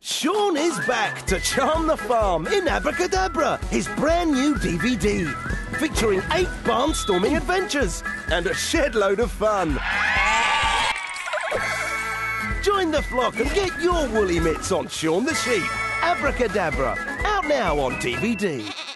Shaun is back to charm the farm in Abracadabra, his brand new DVD, featuring eight barnstorming adventures and a shedload of fun. Join the flock and get your woolly mitts on Shaun the Sheep. Abracadabra, out now on DVD.